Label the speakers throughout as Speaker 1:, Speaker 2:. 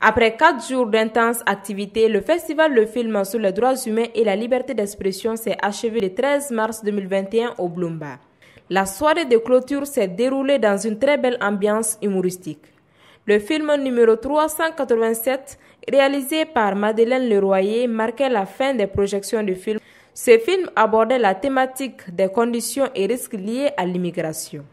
Speaker 1: Après quatre jours d'intenses activités, le festival Le Film sur les droits humains et la liberté d'expression s'est achevé le 13 mars 2021 au Bloomba. La soirée de clôture s'est déroulée dans une très belle ambiance humoristique. Le film numéro 387, réalisé par Madeleine Leroyer, marquait la fin des projections du film. Ce film abordait la thématique des conditions et risques liés à l'immigration.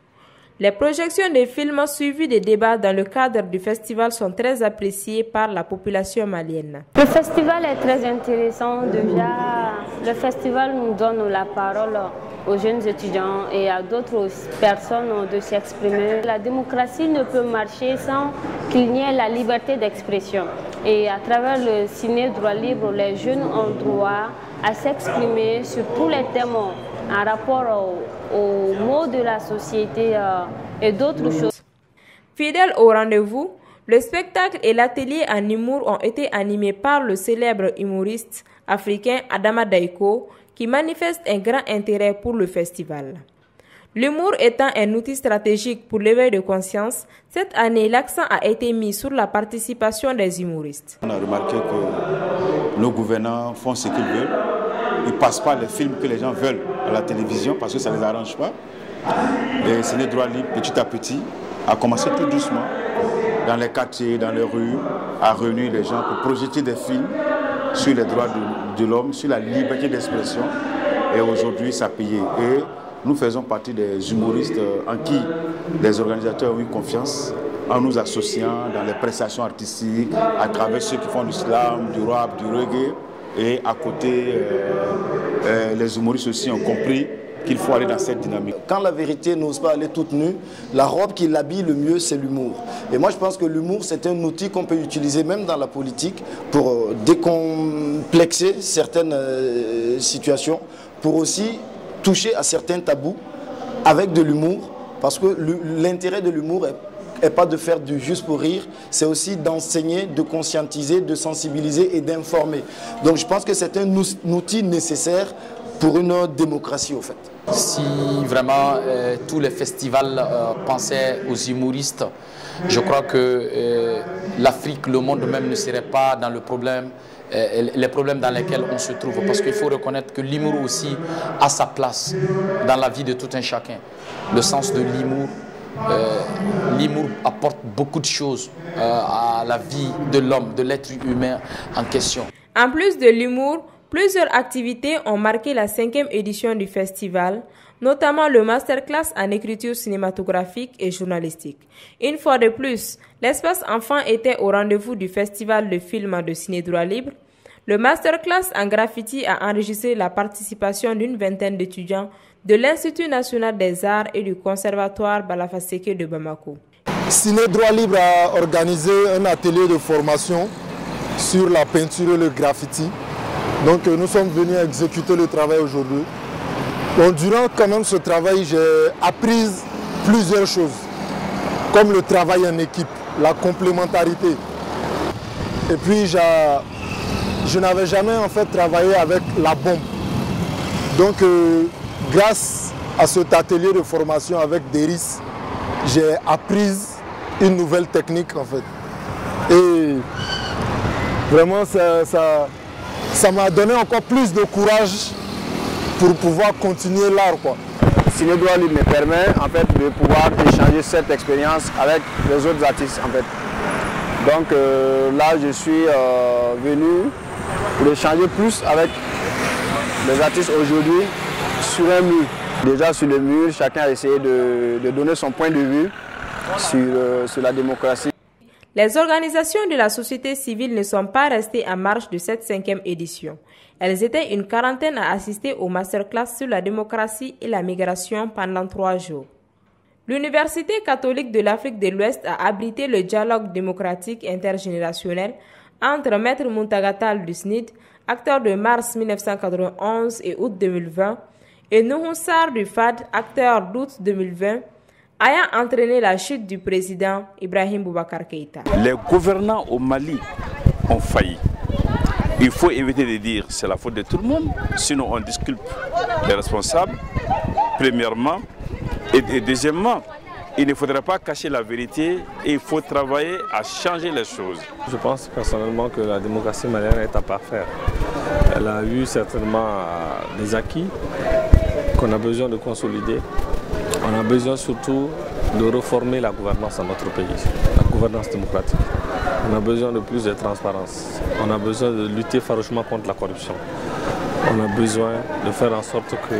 Speaker 1: Les projections des films suivis des débats dans le cadre du festival sont très appréciées par la population malienne.
Speaker 2: Le festival est très intéressant. Déjà, le festival nous donne la parole aux jeunes étudiants et à d'autres personnes de s'exprimer. La démocratie ne peut marcher sans qu'il n'y ait la liberté d'expression. Et à travers le ciné droit libre, les jeunes ont droit à s'exprimer sur tous les thèmes en rapport aux, mots de la société euh, et d'autres choses.
Speaker 1: Fidèle au rendez-vous, le spectacle et l'atelier en humour ont été animés par le célèbre humoriste africain Adama Daiko qui manifeste un grand intérêt pour le festival. L'humour étant un outil stratégique pour l'éveil de conscience, cette année, l'accent a été mis sur la participation des humoristes.
Speaker 3: On a remarqué que nos gouvernants font ce qu'ils veulent. Ils ne passent pas les films que les gens veulent à la télévision parce que ça ne les arrange pas. Et c'est le droit libre, petit à petit, a commencé tout doucement, dans les quartiers, dans les rues, à réunir les gens pour projeter des films sur les droits de, l'homme, sur la liberté d'expression. Et aujourd'hui, ça payé. Et nous faisons partie des humoristes en qui les organisateurs ont eu confiance en nous associant dans les prestations artistiques, à travers ceux qui font du slam, du rap, du reggae. Et à côté, euh, euh, les humoristes aussi ont compris qu'il faut aller dans cette dynamique.
Speaker 4: Quand la vérité n'ose pas aller toute nue, la robe qui l'habille le mieux, c'est l'humour. Et moi, je pense que l'humour, c'est un outil qu'on peut utiliser même dans la politique pour euh, décomplexer certaines situations, pour aussi toucher à certains tabous avec de l'humour, parce que l'intérêt de l'humour est pas de faire du juste pour rire, c'est aussi d'enseigner, de conscientiser, de sensibiliser et d'informer. Donc je pense que c'est un outil nécessaire pour une démocratie au fait.
Speaker 5: Si vraiment euh, tous les festivals euh, pensaient aux humoristes, je crois que euh, l'Afrique, le monde même ne serait pas dans le problème, les problèmes dans lesquels on se trouve. Parce qu'il faut reconnaître que l'humour aussi a sa place dans la vie de tout un chacun. Le sens de l'humour, l'humour apporte beaucoup de choses à la vie de l'homme, de l'être humain en question.
Speaker 1: En plus de l'humour, Plusieurs activités ont marqué la cinquième édition du festival, notamment le masterclass en écriture cinématographique et journalistique. Une fois de plus, l'espace enfant était au rendez-vous du festival de films de ciné droit libre. Le masterclass en graffiti a enregistré la participation d'une vingtaine d'étudiants de l'Institut national des arts et du conservatoire Balafaseke de Bamako.
Speaker 6: Ciné droit libre a organisé un atelier de formation sur la peinture et le graffiti donc euh, nous sommes venus exécuter le travail aujourd'hui. durant quand même ce travail, j'ai appris plusieurs choses, comme le travail en équipe, la complémentarité. Et puis je n'avais jamais en fait travaillé avec la bombe. Donc euh, grâce à cet atelier de formation avec Deris, j'ai appris une nouvelle technique en fait. Et vraiment ça ça m'a donné encore plus de courage pour pouvoir continuer l'art.
Speaker 7: Ciné Droit me permet en fait, de pouvoir échanger cette expérience avec les autres artistes. En fait. Donc euh, là, je suis euh, venu pour échanger plus avec les artistes aujourd'hui sur un mur. Déjà sur le mur, chacun a essayé de, donner son point de vue sur, euh, sur la démocratie.
Speaker 1: Les organisations de la société civile ne sont pas restées en marche de cette cinquième édition. Elles étaient une quarantaine à assister au masterclass sur la démocratie et la migration pendant trois jours. L'Université catholique de l'Afrique de l'Ouest a abrité le dialogue démocratique intergénérationnel entre Maître Muntagatal du SNID, acteur de mars 1991 et août 2020, et Nuhunsar du FAD, acteur d'août 2020, ayant entraîné la chute du président Ibrahim Boubacar Keïta.
Speaker 8: Les gouvernants au Mali ont failli. Il faut éviter de dire c'est la faute de tout le monde, sinon on disculpe les responsables, premièrement. Et, deuxièmement, il ne faudrait pas cacher la vérité il faut travailler à changer les choses.
Speaker 9: Je pense personnellement que la démocratie malienne est à parfaire. Elle a eu certainement euh, des acquis qu'on a besoin de consolider. On a besoin surtout de reformer la gouvernance dans notre pays, la gouvernance démocratique. On a besoin de plus de transparence. On a besoin de lutter farouchement contre la corruption. On a besoin de faire en sorte que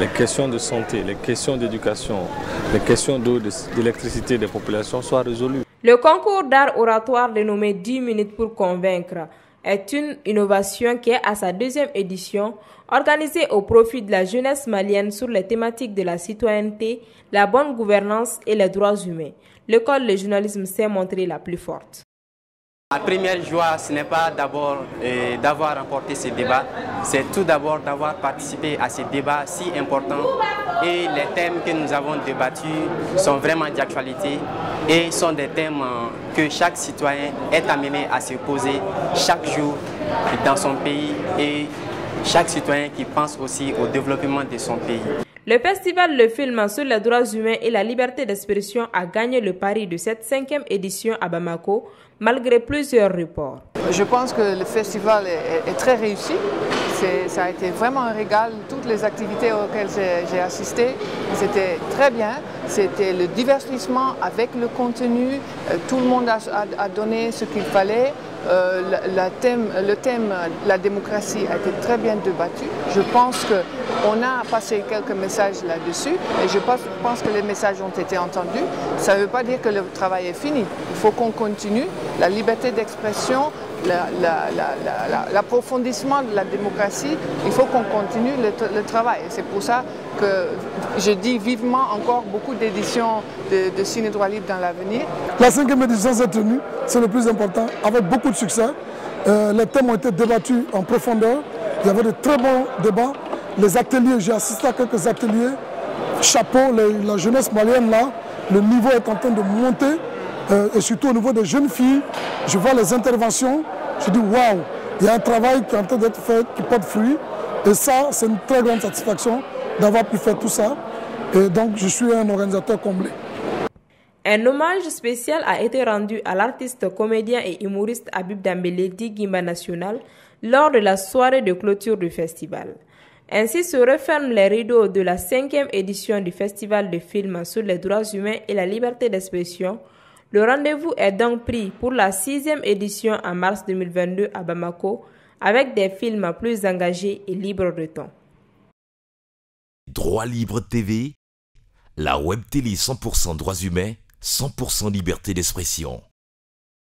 Speaker 9: les questions de santé, les questions d'éducation, les questions d'eau, d'électricité des populations soient résolues.
Speaker 1: Le concours d'art oratoire dénommé 10 minutes pour convaincre est une innovation qui est à sa deuxième édition, organisée au profit de la jeunesse malienne sur les thématiques de la citoyenneté, la bonne gouvernance et les droits humains. L'école de journalisme s'est montrée la plus forte.
Speaker 10: Ma première joie, ce n'est pas d'abord euh, d'avoir remporté ce débat, c'est tout d'abord d'avoir participé à ce débat si important. Et les thèmes que nous avons débattus sont vraiment d'actualité et sont des thèmes euh, que chaque citoyen est amené à se poser chaque jour dans son pays et chaque citoyen qui pense aussi au développement de son pays.
Speaker 1: Le festival Le Film sur les droits humains et la liberté d'expression a gagné le pari de cette cinquième édition à Bamako, malgré plusieurs reports.
Speaker 11: Je pense que le festival est, très réussi. Ça a été vraiment un régal. Toutes les activités auxquelles j'ai assisté, c'était très bien. C'était le divertissement avec le contenu. Euh, tout le monde a donné ce qu'il fallait. Euh, thème, le thème la démocratie a été très bien débattu. Je pense qu'on a passé quelques messages là-dessus et je pense, que les messages ont été entendus. Ça ne veut pas dire que le travail est fini. Il faut qu'on continue. La liberté d'expression, l'approfondissement de la démocratie, il faut qu'on continue le, travail. C'est pour ça que je dis vivement encore beaucoup d'éditions de, de Ciné Droit Libre dans l'avenir.
Speaker 6: La cinquième édition s'est tenue, c'est le plus important, avec beaucoup de succès. Euh, les thèmes ont été débattus en profondeur. Il y avait de très bons débats. Les ateliers, j'ai assisté à quelques ateliers. Chapeau, la jeunesse malienne là, le niveau est en train de monter. Euh, et surtout au niveau des jeunes filles, je vois les interventions, je dis waouh, il y a un travail qui est en train d'être fait, qui porte fruit. Et ça, c'est une très grande satisfaction d'avoir pu faire tout ça. Et donc, je suis un organisateur comblé.
Speaker 1: Un hommage spécial a été rendu à l'artiste, comédien et humoriste Habib Dambélé dit Gimba National lors de la soirée de clôture du festival. Ainsi se referment les rideaux de la cinquième édition du Festival de films sur les droits humains et la liberté d'expression le rendez-vous est donc pris pour la sixième édition en mars 2022 à Bamako avec des films plus engagés et libres de temps.
Speaker 12: Droit Libre TV, la web télé 100% droits humains, 100% liberté d'expression.